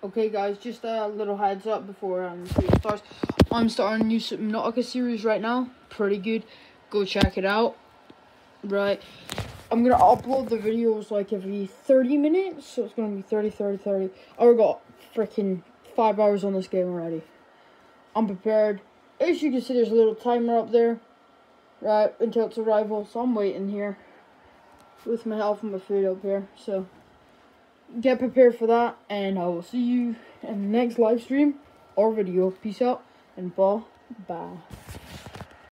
Okay, guys, just a little heads up before um video starts. I'm starting a new Subnautica series right now. Pretty good. Go check it out. Right. I'm gonna upload the videos like every 30 minutes, so it's gonna be 30, 30, 30. I already got freaking five hours on this game already. I'm prepared. As you can see, there's a little timer up there, right, until its arrival, so I'm waiting here with my health and my food up here, so get prepared for that, and I will see you in the next live stream or video. Peace out, and bye. Bye.